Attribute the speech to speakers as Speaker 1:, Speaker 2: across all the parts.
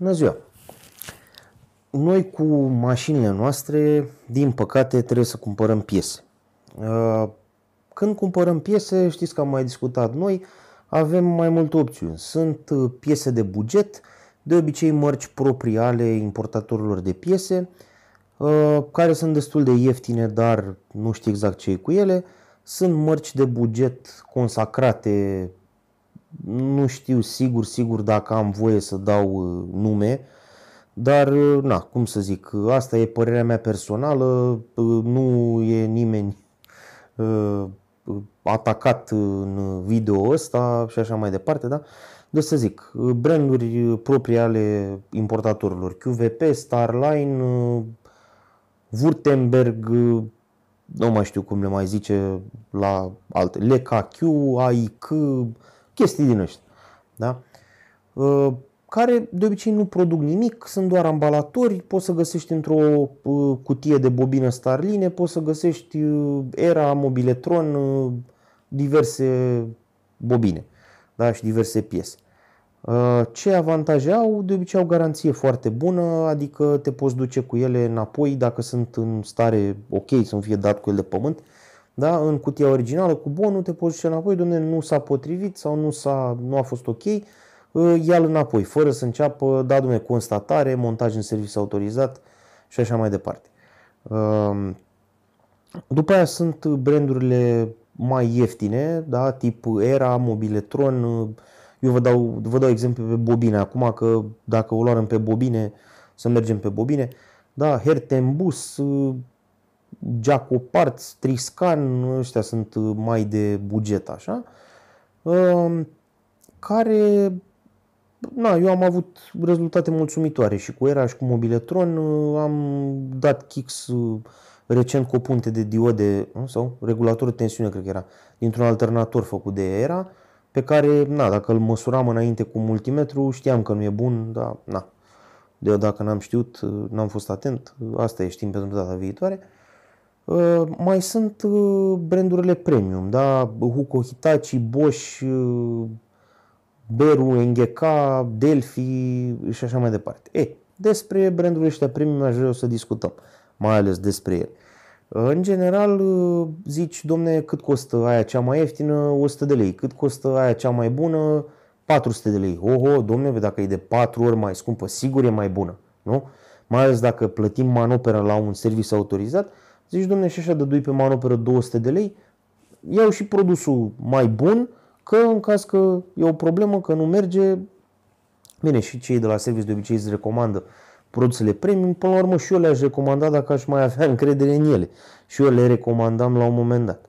Speaker 1: Bună ziua! Noi cu mașinile noastre, din păcate, trebuie să cumpărăm piese. Uh, când cumpărăm piese, știți că am mai discutat noi, avem mai multe opțiuni. Sunt uh, piese de buget, de obicei mărci proprii ale importatorilor de piese, uh, care sunt destul de ieftine, dar nu știu exact ce e cu ele. Sunt mărci de buget consacrate nu știu sigur, sigur dacă am voie să dau uh, nume, dar, uh, na, cum să zic, asta e părerea mea personală, uh, nu e nimeni atacat în video ăsta și așa mai departe, da? Deci să zic, branduri proprii ale importatorilor, QVP, Starline, Württemberg, nu mai știu cum le mai zice la alte, LKQ, AIK, chestii din ăștia. Da? Uh, care de obicei nu produc nimic, sunt doar ambalatori, poți să găsești într-o uh, cutie de bobină Starline, poți să găsești uh, Era, Mobiletron, diverse bobine da? și diverse piese. Ce avantaje au? De obicei au garanție foarte bună, adică te poți duce cu ele înapoi dacă sunt în stare ok să nu fie dat cu ele de pământ da? în cutia originală cu bonul, te poți duce înapoi, domne, nu s-a potrivit sau nu, s-a, nu a fost ok, ia-l înapoi, fără să înceapă, da, domne, constatare, montaj în serviciu autorizat și așa mai departe. Um, după aia sunt brandurile mai ieftine, da, tip Era, Mobiletron, eu vă dau, vă dau exemple pe bobine acum, că dacă o luăm pe bobine, să mergem pe bobine, da, Hertembus, Jacoparts, Triscan, ăștia sunt mai de buget așa, um, care, na, eu am avut rezultate mulțumitoare și cu Era și cu Mobiletron. Am dat kicks recent cu o punte de diode sau regulator de tensiune, cred că era, dintr-un alternator făcut de Era, pe care, na, dacă îl măsuram înainte cu multimetru, știam că nu e bun, dar, na, de dacă n-am știut, n-am fost atent, asta e știm pentru data viitoare. Uh, mai sunt uh, brandurile premium, da? Huko Hitachi, Bosch, uh, Beru, NGK, Delphi și așa mai departe. E, despre brandurile ăștia premium aș vrea să discutăm, mai ales despre ele. În general, zici, domne, cât costă aia cea mai ieftină? 100 de lei. Cât costă aia cea mai bună? 400 de lei. Oho, domne, dacă e de 4 ori mai scumpă, sigur e mai bună, nu? Mai ales dacă plătim manoperă la un serviciu autorizat, Zici, domne, și așa dădui pe manoperă 200 de lei, iau și produsul mai bun, că în caz că e o problemă, că nu merge, bine, și cei de la service de obicei îți recomandă produsele premium, până la urmă și eu le-aș recomanda dacă aș mai avea încredere în ele. Și eu le recomandam la un moment dat.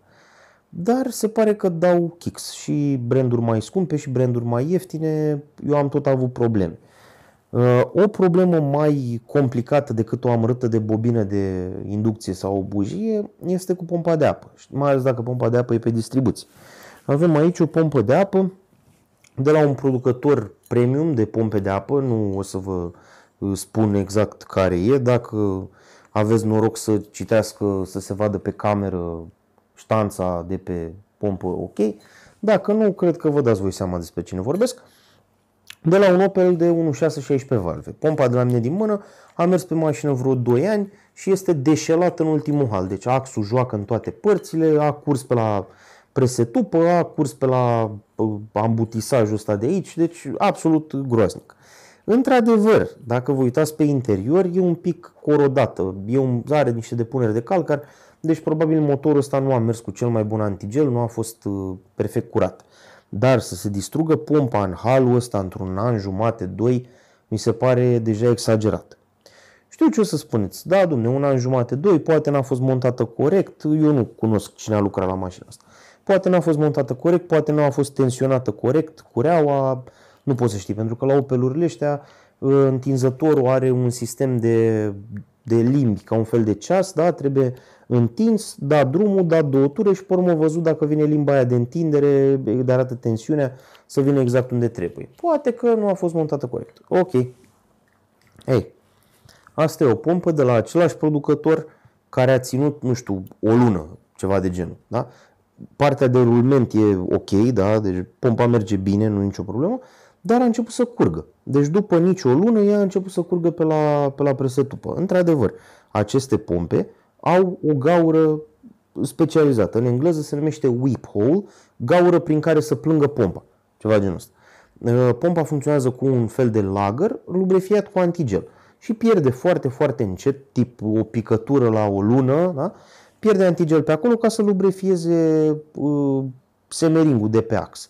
Speaker 1: Dar se pare că dau kicks și branduri mai scumpe și branduri mai ieftine, eu am tot avut probleme. Uh, o problemă mai complicată decât o amărâtă de bobină de inducție sau o bujie este cu pompa de apă, mai ales dacă pompa de apă e pe distribuție. Avem aici o pompă de apă de la un producător premium de pompe de apă, nu o să vă uh, spun exact care e, dacă aveți noroc să citească, să se vadă pe cameră ștanța de pe pompă, ok. Dacă nu, cred că vă dați voi seama despre cine vorbesc de la un Opel de 1.616 valve. Pompa de la mine din mână a mers pe mașină vreo 2 ani și este deșelată în ultimul hal. Deci axul joacă în toate părțile, a curs pe la presetupă, a curs pe la ambutisajul ăsta de aici, deci absolut groaznic. Într-adevăr, dacă vă uitați pe interior, e un pic corodată, e un, are niște depuneri de calcar, deci probabil motorul ăsta nu a mers cu cel mai bun antigel, nu a fost uh, perfect curat. Dar să se distrugă pompa în halul ăsta într-un an jumate, doi, mi se pare deja exagerat. Știu ce o să spuneți. Da, domne, un an jumate, doi, poate n-a fost montată corect. Eu nu cunosc cine a lucrat la mașina asta. Poate n-a fost montată corect, poate nu a fost tensionată corect, cureaua, nu poți să știi, pentru că la Opelurile ăștia întinzătorul are un sistem de, de limbi, ca un fel de ceas, da? trebuie întins, da drumul, da două ture și pe urmă văzut dacă vine limba aia de întindere, de arată tensiunea, să vină exact unde trebuie. Poate că nu a fost montată corect. Ok. Ei, asta e o pompă de la același producător care a ținut, nu știu, o lună, ceva de genul. Da? Partea de rulment e ok, da? deci pompa merge bine, nu e nicio problemă, dar a început să curgă. Deci după nici o lună ea a început să curgă pe la, pe la presetupă. Într-adevăr, aceste pompe au o gaură specializată. În engleză se numește whip hole, gaură prin care să plângă pompa. Ceva genul ăsta. Uh, pompa funcționează cu un fel de lager lubrifiat cu antigel și pierde foarte, foarte încet, tip o picătură la o lună, da? Pierde antigel pe acolo ca să lubrifieze uh, semeringul de pe ax.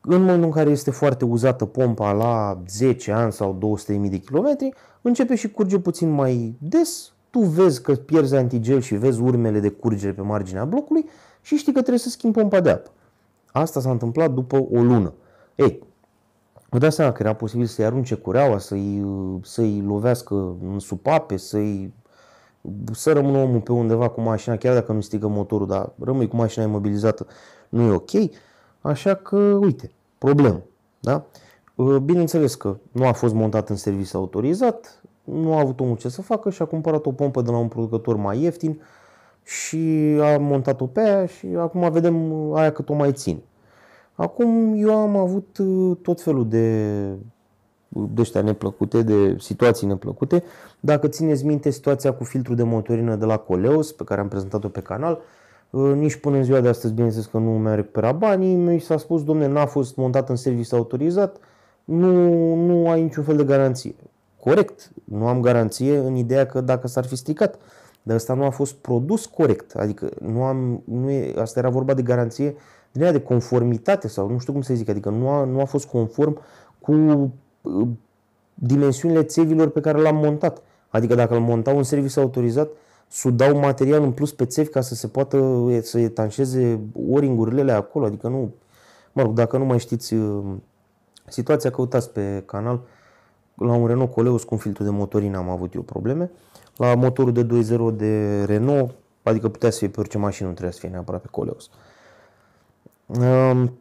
Speaker 1: În momentul în care este foarte uzată pompa la 10 ani sau 200.000 de kilometri, începe și curge puțin mai des, tu vezi că pierzi antigel și vezi urmele de curgere pe marginea blocului și știi că trebuie să schimbi pompa de apă. Asta s-a întâmplat după o lună. Ei, vă dați seama că era posibil să-i arunce cureaua, să-i, să-i lovească în supape, să-i să rămână omul pe undeva cu mașina, chiar dacă nu stigă motorul, dar rămâi cu mașina imobilizată, nu e ok. Așa că, uite, problemă. Da? Bineînțeles că nu a fost montat în serviciu autorizat, nu a avut omul ce să facă și a cumpărat o pompă de la un producător mai ieftin și a montat-o pe aia și acum vedem aia cât o mai țin. Acum eu am avut uh, tot felul de de ăștia neplăcute, de situații neplăcute. Dacă țineți minte situația cu filtrul de motorină de la Coleos, pe care am prezentat-o pe canal, uh, nici până în ziua de astăzi, bineînțeles că nu mi-a recuperat banii, mi s-a spus, domne, n-a fost montat în serviciu autorizat, nu, nu ai niciun fel de garanție. Corect, nu am garanție în ideea că dacă s-ar fi stricat, dar ăsta nu a fost produs corect, adică nu am, nu e, asta era vorba de garanție din de conformitate sau nu știu cum să zic, adică nu a, nu a fost conform cu uh, dimensiunile țevilor pe care l-am montat. Adică dacă îl montau un serviciu autorizat, sudau material în plus pe țevi ca să se poată să etanșeze oringurile acolo, adică nu, mă rog, dacă nu mai știți uh, situația, căutați pe canal, la un Renault Coleus cu un filtru de motorină am avut eu probleme, la motorul de 2.0 de Renault, adică putea să fie pe orice mașină, nu trebuia să fie neapărat pe Coleus. Um,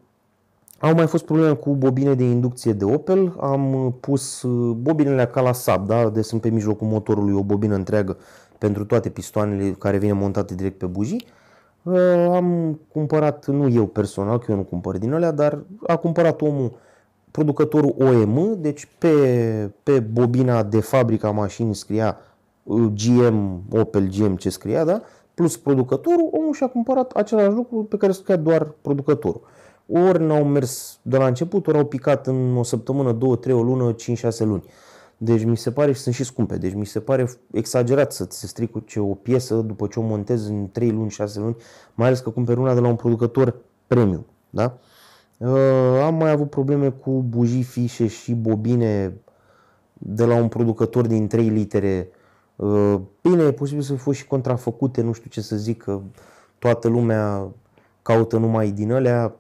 Speaker 1: au mai fost probleme cu bobine de inducție de Opel. Am pus uh, bobinele ca la SAP, da? deci sunt pe mijlocul motorului o bobină întreagă pentru toate pistoanele care vine montate direct pe bujii. Uh, am cumpărat, nu eu personal, că eu nu cumpăr din alea, dar a cumpărat omul producătorul OEM, deci pe, pe bobina de fabrică a mașinii scria uh, GM, Opel GM ce scria, da? plus producătorul, omul și-a cumpărat același lucru pe care scria doar producătorul. Ori n-au mers de la început, ori au picat în o săptămână, două, trei, o lună, 5-6 luni. Deci mi se pare și sunt și scumpe. Deci mi se pare exagerat să se strice o piesă după ce o montezi în 3 luni, 6 luni, mai ales că cumperi una de la un producător premium. Da? Uh, am mai avut probleme cu bujii, fișe și bobine de la un producător din 3 litere Uh, bine, e posibil să fi fost și contrafăcute, nu știu ce să zic, că toată lumea caută numai din alea.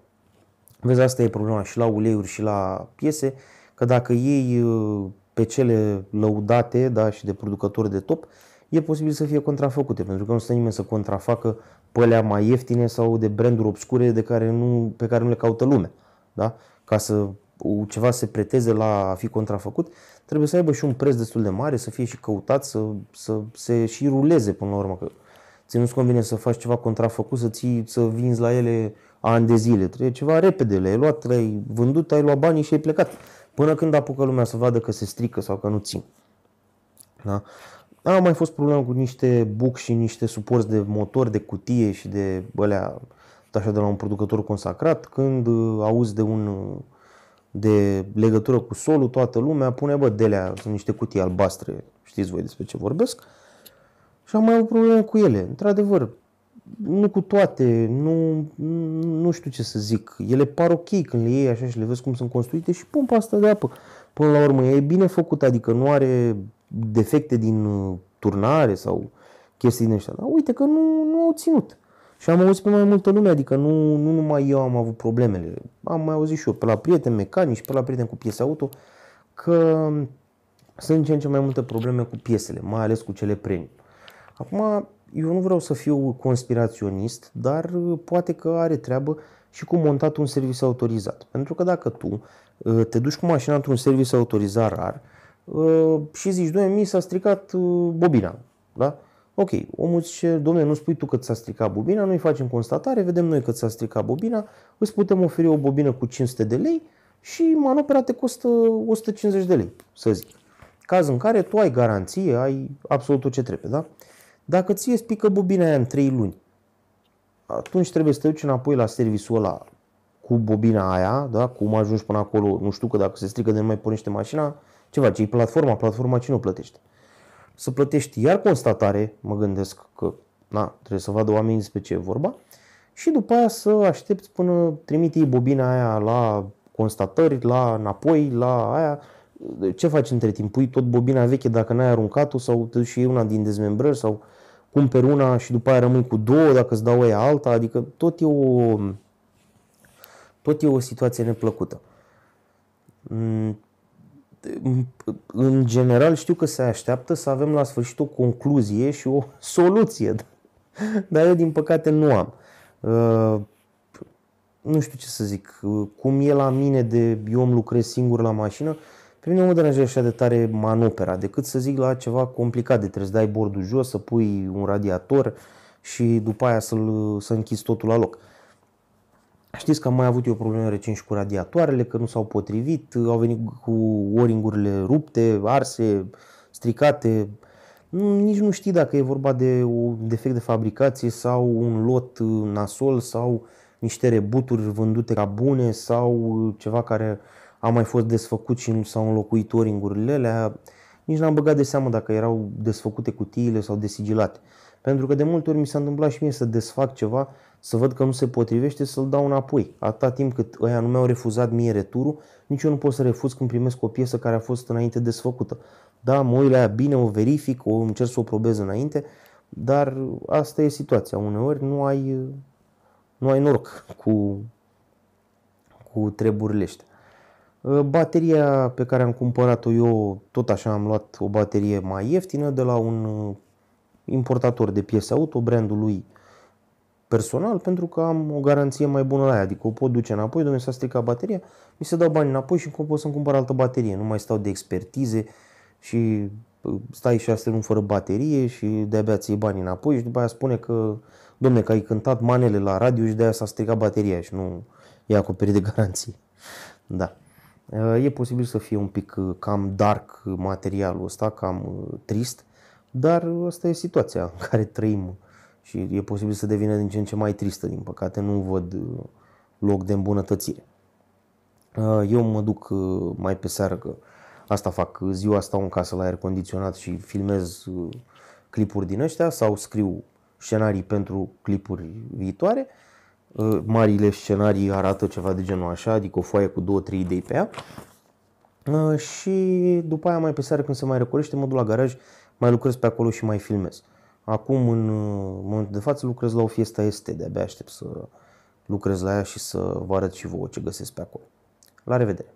Speaker 1: Vezi, asta e problema și la uleiuri și la piese, că dacă iei uh, pe cele lăudate da, și de producători de top, e posibil să fie contrafăcute, pentru că nu stă nimeni să contrafacă pe mai ieftine sau de branduri obscure de care nu, pe care nu le caută lumea. Da? Ca să ceva se preteze la a fi contrafăcut, trebuie să aibă și un preț destul de mare, să fie și căutat, să, să se și ruleze până la urmă. Că ți nu-ți convine să faci ceva contrafăcut, să, ții, să vinzi la ele ani de zile. Trebuie ceva repede, le-ai luat, le-ai vândut, ai luat banii și ai plecat. Până când apucă lumea să vadă că se strică sau că nu țin. Da? A mai fost probleme cu niște buc și niște suporți de motor, de cutie și de bălea așa de la un producător consacrat. Când uh, auzi de un uh, de legătură cu solul, toată lumea pune, bă, delea, sunt niște cutii albastre, știți voi despre ce vorbesc, și am mai avut probleme cu ele. Într-adevăr, nu cu toate, nu, nu știu ce să zic. Ele par ok când le iei așa și le vezi cum sunt construite și pompa asta de apă. Până la urmă, e bine făcută, adică nu are defecte din uh, turnare sau chestii din ăștia. Dar uite că nu, nu au ținut. Și am auzit pe mai multă lume, adică nu, nu numai eu am avut problemele. Am mai auzit și eu pe la prieteni mecanici, pe la prieteni cu piese auto, că sunt în ce în ce mai multe probleme cu piesele, mai ales cu cele premium. Acum, eu nu vreau să fiu conspiraționist, dar poate că are treabă și cu montat un serviciu autorizat. Pentru că dacă tu uh, te duci cu mașina într-un serviciu autorizat rar uh, și zici, doamne, mi s-a stricat uh, bobina, da? Ok, omul zice, domnule, nu spui tu că ți-a stricat bobina, noi facem constatare, vedem noi că ți-a stricat bobina, îți putem oferi o bobină cu 500 de lei și manopera te costă 150 de lei, să zic. Caz în care tu ai garanție, ai absolut tot ce trebuie, da? Dacă ție îți pică bobina aia în 3 luni, atunci trebuie să te duci înapoi la serviciul ăla cu bobina aia, da? cum ajungi până acolo, nu știu că dacă se strică de nu mai pornește mașina, ce faci? E platforma, platforma cine o plătește? Să plătești iar constatare, mă gândesc că na, trebuie să vadă oamenii despre ce e vorba, și după aia să aștepți până trimite bobina aia la constatări, la înapoi, la aia. Ce faci între timp? Pui tot bobina veche dacă n-ai aruncat-o sau te duci și una din dezmembrări sau cumperi una și după aia rămâi cu două dacă îți dau aia alta, adică tot e o, tot e o situație neplăcută. Mm, în general știu că se așteaptă să avem la sfârșit o concluzie și o soluție, dar eu din păcate nu am. Uh, nu știu ce să zic, cum e la mine de eu îmi lucrez singur la mașină, pe mine nu mă deranjează așa de tare manopera, decât să zic la ceva complicat, de trebuie să dai bordul jos, să pui un radiator și după aia să-l, să închizi totul la loc. Știți că am mai avut eu probleme recent și cu radiatoarele, că nu s-au potrivit, au venit cu oringurile rupte, arse, stricate. Nici nu știi dacă e vorba de un defect de fabricație sau un lot nasol sau niște rebuturi vândute ca bune sau ceva care a mai fost desfăcut și nu s-au înlocuit oringurile alea. Nici n-am băgat de seamă dacă erau desfăcute cutiile sau desigilate. Pentru că de multe ori mi s-a întâmplat și mie să desfac ceva, să văd că nu se potrivește, să-l dau înapoi. Atâta timp cât ăia nu mi-au refuzat mie returul, nici eu nu pot să refuz când primesc o piesă care a fost înainte desfăcută. Da, mă uit la ea bine, o verific, o încerc să o probez înainte, dar asta e situația. Uneori nu ai, nu ai noroc cu, cu treburile astea. Bateria pe care am cumpărat-o eu, tot așa am luat o baterie mai ieftină de la un importator de piese auto, brandul lui personal, pentru că am o garanție mai bună la ea, adică o pot duce înapoi, domnule s-a stricat bateria, mi se dau bani înapoi și pot să-mi cumpăr altă baterie, nu mai stau de expertize și stai șase luni fără baterie și de-abia ți bani înapoi și după aia spune că, domne, că ai cântat manele la radio și de-aia s-a stricat bateria și nu e acoperit de garanție. Da. E posibil să fie un pic cam dark materialul ăsta, cam trist, dar asta e situația în care trăim și e posibil să devină din ce în ce mai tristă, din păcate nu văd uh, loc de îmbunătățire. Uh, eu mă duc uh, mai pe seară, că asta fac, ziua stau în casă la aer condiționat și filmez clipuri din ăștia sau scriu scenarii pentru clipuri viitoare. Marile scenarii arată ceva de genul așa, adică o foaie cu două, trei idei pe ea. Și după aia mai pe seară când se mai recorește mă duc la garaj mai lucrez pe acolo și mai filmez. Acum, în momentul de față, lucrez la o Fiesta ST, de-abia aștept să lucrez la ea și să vă arăt și vouă ce găsesc pe acolo. La revedere!